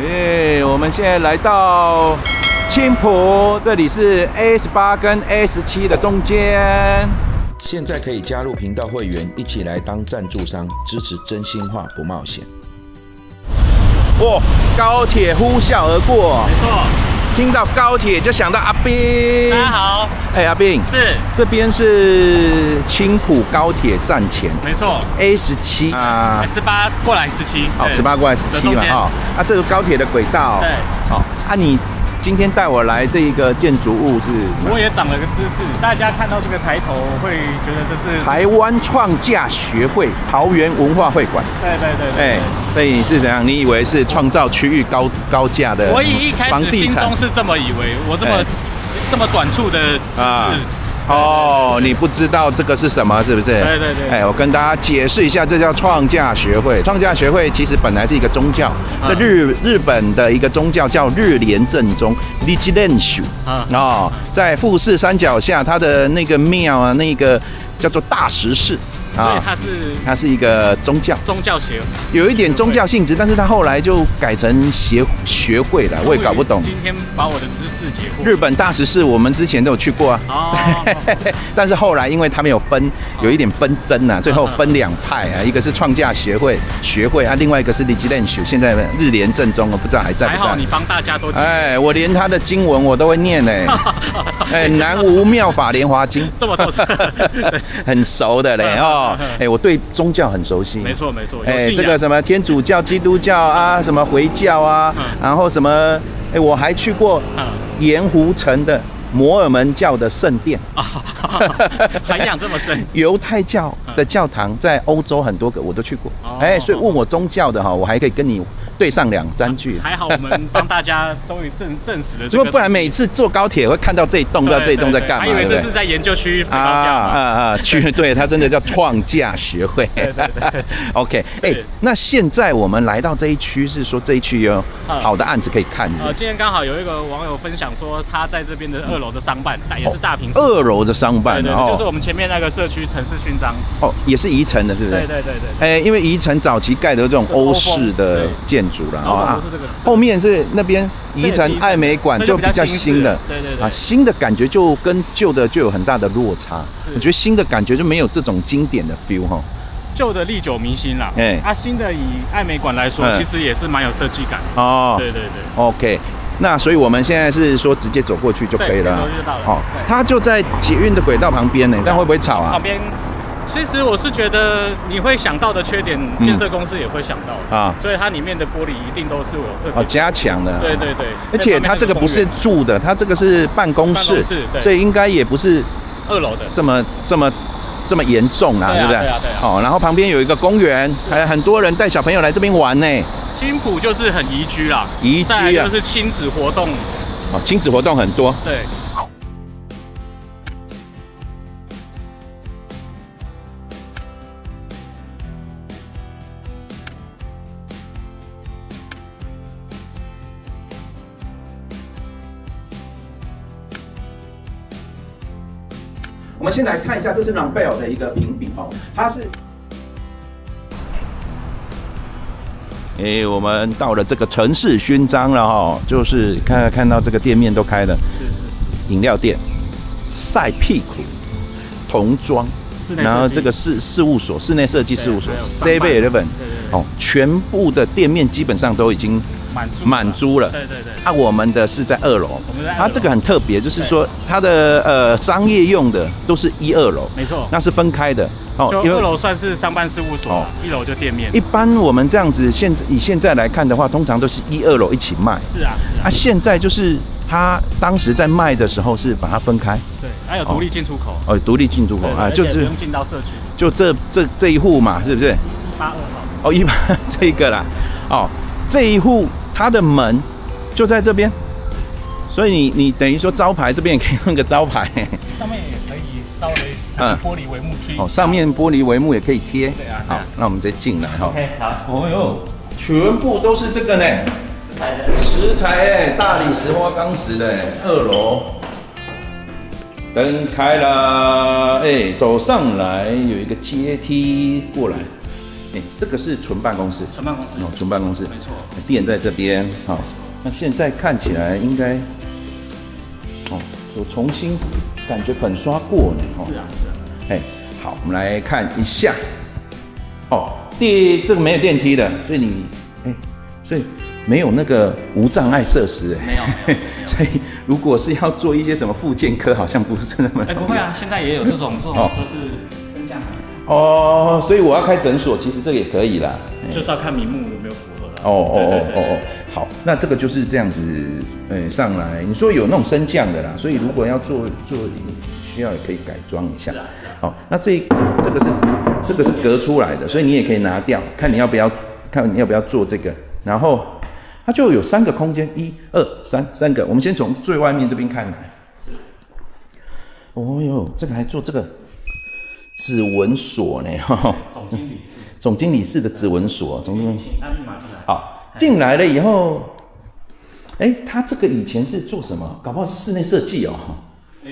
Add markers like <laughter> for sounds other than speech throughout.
哎，我们现在来到青浦，这里是 A 十八跟 A 十七的中间。现在可以加入频道会员，一起来当赞助商，支持真心话不冒险。哇，高铁呼啸而过，没错。听到高铁就想到阿斌。大家好，哎，阿斌，是。这边是青浦高铁站前。没错。A 十七。啊，十八过来十七，好，十八过来十七嘛，的中间。哈，啊，这个高铁的轨道，对，好，啊，你今天带我来这一个建筑物是我也长了个知识，大家看到这个抬头会觉得这是，台湾创价学会桃园文化会馆，对对对对所以你是怎样？你以为是创造区域高高价的我以一开始心中？是这么以为，我这么哎。这么短促的知啊识，哦，你不知道这个是什么，是不是？对对对。哎，我跟大家解释一下，这叫创价学会。创价学会其实本来是一个宗教，啊。在日日本的一个宗教叫日莲正宗 l i g i l e n s h u 啊。哦，在富士山脚下，它的那个庙啊，那个叫做大石寺所以啊，它是它是一个宗教，宗教协，有一点宗教性质，但是它后来就改成协学会了，我也搞不懂。今天把我的知识解惑。日本大石寺我们之前都有去过啊，哦，<laughs> 但是后来因为他们有分，有一点纷争啊，最后分两派啊，一个是创价协会学会啊，另外一个是 l i g i l e n s 现在日联正宗，我不知道还在不在还好你。帮大家都哎，我连他的经文我都会念呢。<laughs> 哎，南无妙法莲华经，这么透彻，<laughs> 很熟的嘞哦。<laughs> 哎，我对宗教很熟悉。没错没错，哎，这个什么天主教、基督教啊，什么回教啊嗯，然后什么，哎，我还去过嗯。盐湖城的摩尔门教的圣殿。啊，<laughs> 涵养这么深，<laughs> 犹太教的教堂在欧洲很多个我都去过。哦，哎，所以问我宗教的哈，我还可以跟你对上两三句。还好我们帮大家终于证证实了这怎么个，不然每次坐高铁会看到这一栋，不知道这一栋在干嘛，还以为这是在研究区最高啊价嘛。啊啊！去，对，它真的叫创价学会。OK，哎，那现在我们来到这一区，是说这一区有好的案子可以看呃，今天刚好有一个网友分享说，他在这边的二楼的商办，也是大平。二楼的商办对对，就是我们前面那个社区城市勋章。哦，也是宜城的，是不是？对对对对。哎，因为宜城早期盖的这种欧式的建筑了啊后面是那边宜城爱美馆就比较新的，对对对啊，新的感觉就跟旧的就有很大的落差。我觉得新的感觉就没有这种经典的 feel 哈。旧的历久弥新啦。哎啊，新的以爱美馆来说，嗯其实也是蛮有设计感。哦对对对。，OK，那所以我们现在是说直接走过去就可以了哦，它就在捷运的轨道旁边呢，但会不会吵啊旁？边，其实我是觉得你会想到的缺点，嗯建设公司也会想到啊所以它里面的玻璃一定都是有特哦，别。加强的。对对对，而且它这个不是住的，它这个是办公室办公室，对所以应该也不是二楼的，这么这么这么严重啊，对不对对啊对啊？哦，然后旁边有一个公园，还有很多人带小朋友来这边玩呢。青浦就是很宜居啦，宜居啊就，是亲子活动，哦，亲子活动很多。对，先来看一下，这是 Rambell 的一个评比哦，它是。哎，我们到了这个城市勋章了哈，就是看看到这个店面都开了，饮料店、晒屁股、童装，然后这个事事务所、室内设计事务所对 Seven 还有 Eleven 哦，全部的店面基本上都已经满租满租了。对对对，啊，我们的是在二楼，我们在它这个很特别，就是说它的呃商业用的都是一二楼，没错，那是分开的。哦就二楼算是商办事务所哦，一楼就店面，一般我们这样子现以现在来看的话，通常都是一二楼一起卖。是啊，是啊，啊，现在就是他当时在卖的时候是把它分开，对，还有独立进出口，哦，独立进出口啊，就是不用进到社区，就这这这一户嘛，是不是？一八二号，哦，一八 <laughs> 这一个啦，哦，这一户它的门就在这边，所以你你等于说招牌这边也可以弄个招牌，上面也可以稍微嗯。玻璃帷幕贴，哦，上面玻璃帷幕也可以贴。对啊，好啊，那我们再进来哈。OK 好，哦哟，全部都是这个呢，石材的石材哎，大理石花岗石的哎，二楼，灯开了，哎，走上来有一个阶梯过来，哎，这个是纯办公室，纯办公室，哦，纯办公室，没错。电在这边，好，那现在看起来应该，哦，有重新感觉粉刷过呢，哦，是啊，是啊。哎，好，我们来看一下，哦，第这个没有电梯的，所以你，哎，所以没有那个无障碍设施，哎，没有，没有，<laughs> 所以如果是要做一些什么附件科，好像不是那么，哎，不会啊，现在也有这种这种，就是升降。哦，所以我要开诊所，其实这个也可以啦，就是要看名目有没有符合的。哦哦哦哦哦，好，那这个就是这样子，呃，上来，你说有那种升降的啦，所以如果要做做需要，也可以改装一下。好，那这这个是这个是隔出来的，所以你也可以拿掉，看你要不要，看你要不要做这个。然后它就有三个空间，一二三，三个。我们先从最外面这边看来。哦哟，这个还做这个。指纹锁呢？哈，总经理室，总经理室的指纹锁，总经理，他密码进来。好，进来了以后，哎，他这个以前是做什么？搞不好是室内设计哦。呃，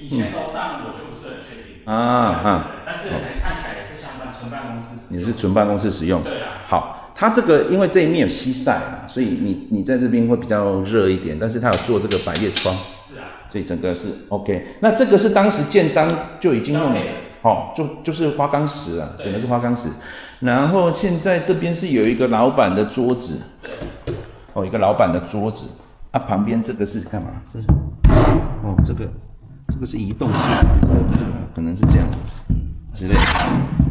以前楼上我就不是很确定。啊啊，但是看起来也是相当纯办公室。你是纯办公室使用？对啊。好，它这个因为这一面有西晒嘛，所以你你在这边会比较热一点，但是它有做这个百叶窗。是啊。所以整个是 OK。那这个是当时建商就已经用了。哦，就就是花岗石啊，整个是花岗石。然后现在这边是有一个老板的桌子，哦，一个老板的桌子。啊，旁边这个是干嘛？这是，哦，这个，这个是移动式，这个这个可能是这样，之类的。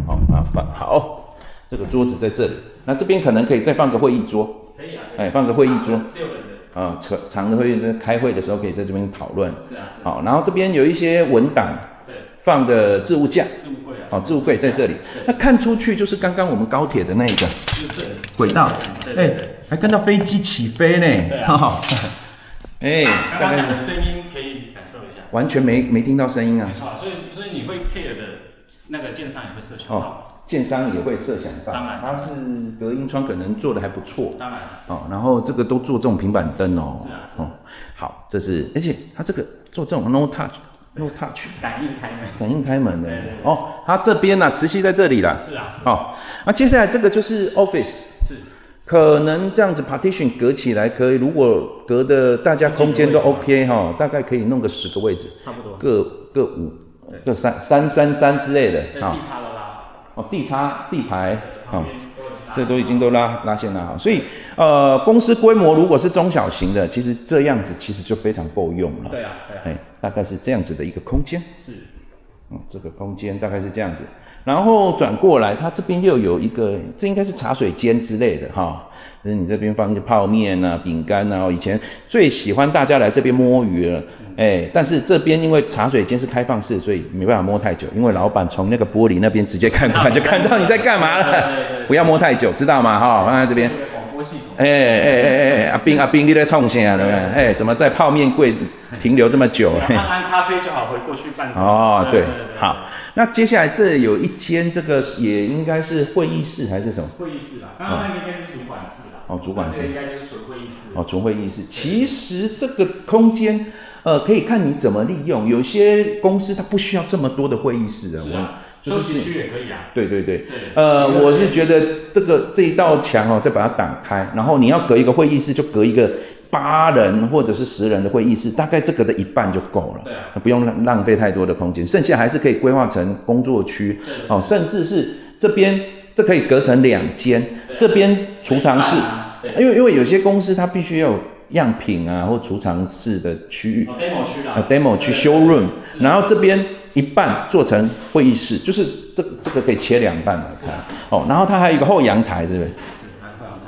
好，麻烦。好，这个桌子在这里。那这边可能可以再放个会议桌。可以啊。哎，放个会议桌。啊，长长的会议桌，开会的时候可以在这边讨论。是啊。好，然后这边有一些文档。放的置物架，置物柜啊，好，置物柜在这里。那看出去就是刚刚我们高铁的那个轨道，哎，还看到飞机起飞呢。对啊。<laughs> 哎，刚刚讲的声音可以感受一下。完全没没听到声音啊。没错，所以所以你会 care 的那个建商也会设想到。哦，建商也会设想到。当然。它是隔音窗可能做的还不错。当然。哦，然后这个都做这种平板灯哦。是啊。哦，好，这是，而且它这个做这种 no touch。No touch，感应开门，感应开门的哦。它这边呢，磁吸在这里了。是啊。是啊哦，那接下来这个就是 office，是。可能这样子 partition 隔起来可以，如果隔的大家空间都 OK 哈，大概可以弄个十个位置，差不多。各各五，各三三三三之类的啊。地插了啦。哦，地插地排啊。这都已经都拉拉线拉好，所以呃，公司规模如果是中小型的，其实这样子其实就非常够用了。对啊，对啊，哎，大概是这样子的一个空间。是，嗯，这个空间大概是这样子。然后转过来，它这边又有一个，这应该是茶水间之类的哈。就是你这边放一些泡面啊、饼干啊。以前最喜欢大家来这边摸鱼了，哎，但是这边因为茶水间是开放式，所以没办法摸太久，因为老板从那个玻璃那边直接看过来就看到你在干嘛了。不要摸太久，知道吗？哈，放在这边。哎哎哎哎，阿斌阿斌，你在冲啥？对不对？哎，怎么在泡面柜停留这么久？喝完咖啡就好回过去办公。哦，对，好。那接下来这有一间，这个也应该是会议室还是什么？会议室啦，刚刚那应该是主管室啦。哦，主管室。应该就是纯会议室。哦，纯会议室。其实这个空间，呃，可以看你怎么利用。有些公司它不需要这么多的会议室的。是啊。休息区也可以啊。对对对。呃，我是觉得这个这一道墙哦，再把它打开，然后你要隔一个会议室，就隔一个八人或者是十人的会议室，大概这个的一半就够了。对啊。不用浪浪费太多的空间，剩下还是可以规划成工作区。哦，甚至是这边这可以隔成两间，这边储藏室。因为因为有些公司它必须要有样品啊或储藏室的区域。demo 区啊。demo 区 showroom，然后这边。一半做成会议室，就是这这个可以切两半来看哦。然后它还有一个后阳台，是不是？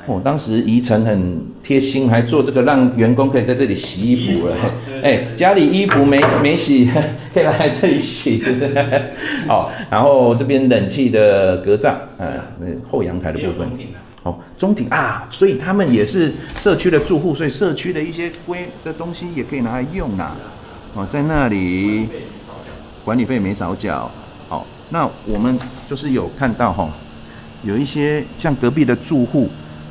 哦，当时宜城很贴心，还做这个让员工可以在这里洗衣服了。哎，家里衣服没没洗，<laughs> 可以来这里洗，<laughs> 是不是？<laughs> 哦，然后这边冷气的隔障，嗯，后阳台的部分。哦，中庭啊，所以他们也是社区的住户，所以社区的一些规的东西也可以拿来用啊。哦，在那里。管理费没少缴，好，那我们就是有看到哈，有一些像隔壁的住户，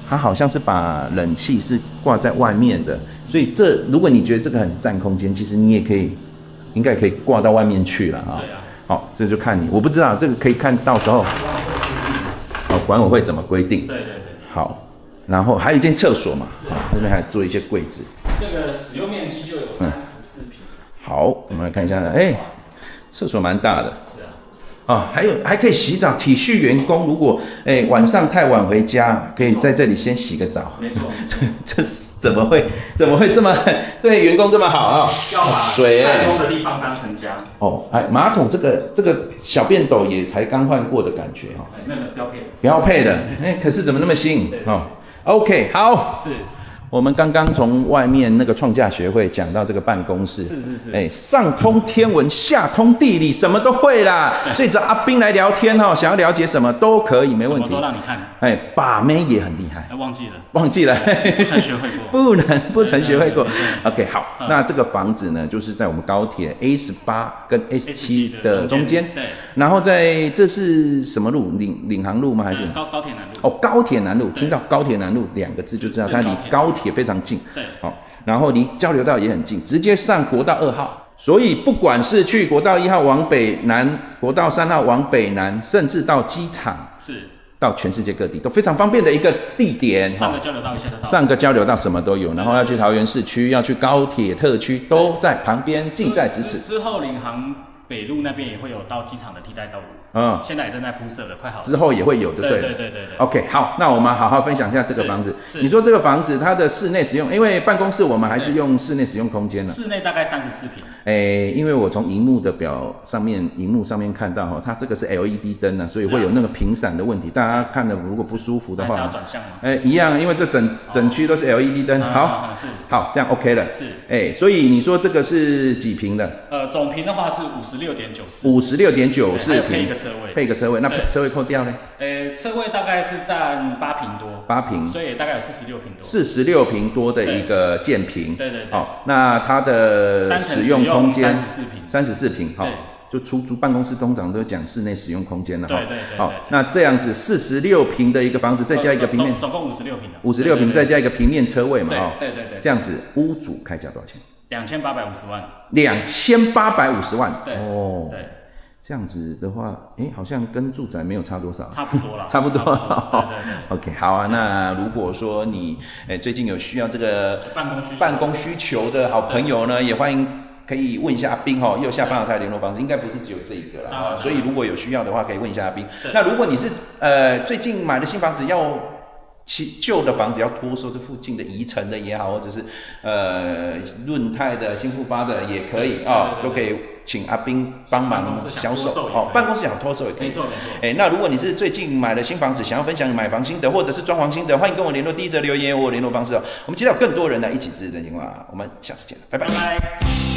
他好像是把冷气是挂在外面的，所以这如果你觉得这个很占空间，其实你也可以，应该可以挂到外面去了啊。好，这就看你，我不知道这个可以看到时候，哦，管委会怎么规定。对对对。好，然后还有一间厕所嘛，啊这边还做一些柜子。这个使用面积就有三十四平。好，我们来看一下，哎，厕所蛮大的。啊，还有还可以洗澡，体恤员工。如果哎晚上太晚回家，可以在这里先洗个澡。没错，<laughs> 这是怎么会怎么会这么对员工这么好啊？要把水通的地方当成家。哦，哎，马桶这个这个小便斗也才刚换过的感觉哈。哎，那个标配。标配的，哎，可是怎么那么新？哦，OK，好。是。我们刚刚从外面那个创价学会讲到这个办公室，是是是，哎，上通天文，下通地理，什么都会啦。所以找阿斌来聊天哦，想要了解什么都可以，没问题。都让你看。哎，把妹也很厉害。忘记了，忘记了，不曾学会过，<laughs> 不能不曾学会过。<laughs> OK，好，那这个房子呢，就是在我们高铁 A 十八跟 S 七的中间。对。然后在这是什么路？领领航路吗？还是高高铁南路？哦，高铁南路，听到高铁南路两个字就知道它离高铁。也非常近，对，好，然后离交流道也很近，直接上国道二号，所以不管是去国道一号往北南，国道三号往北南，甚至到机场，是到全世界各地都非常方便的一个地点。上个交流道一下的上个交流道什么都有，然后要去桃园市区，要去高铁特区，都在旁边，近在咫尺。之后领航北路那边也会有到机场的替代道路。嗯，现在也正在铺设了，快好了。之后也会有，对对对对对。OK，好，那我们好好分享一下这个房子。你说这个房子它的室内使用，因为办公室我们还是用室内使用空间呢。室内大概三十四平。哎，因为我从荧幕的表上面，荧幕上面看到哈，它这个是 LED 灯呢，所以会有那个频闪的问题。大家看的如果不舒服的话，要转向吗？诶，一样，因为这整整区都是 LED 灯。好，是，好，这样 OK 了。是，哎，所以你说这个是几平的？呃，总平的话是五十六点九四。五十六点九四平。配一个车位。配一个车位。那车位扣掉呢？呃，车位大概是占八平多，八平，所以大概有四十六平多。四十六平多的一个建平，对对对。好，那它的使用空间三十四平，三十四平，好，就出租办公室通常都讲室内使用空间了，对对对。好，那这样子四十六平的一个房子，再加一个平面，总共五十六平的，五十六平再加一个平面车位嘛，哈，对对对。这样子屋主开价多少钱？两千八百五十万。两千八百五十万，对，哦，对。这样子的话，哎，好像跟住宅没有差多少，差不多了，<laughs> 差不多。对对 <laughs> OK，好啊。那如果说你，哎，最近有需要这个办公需办公需求的好朋友呢，也欢迎可以问一下阿斌哈，右下方有他的联络方式，应该不是只有这一个啦。所以如果有需要的话，可以问一下阿斌。那如果你是呃最近买的新房子要。其旧的房子要脱售，这附近的宜城的也好，或者是呃润泰的新复发的也可以啊，都可以请阿斌帮忙销售哦。办公室想脱售也可以。没错没错。哎，那如果你是最近买了新房子，想要分享买房心得，或者是装潢心得，欢迎跟我联络，第一则留言我联络方式哦。我们期待有更多人来一起支持真心话，我们下次见，拜拜。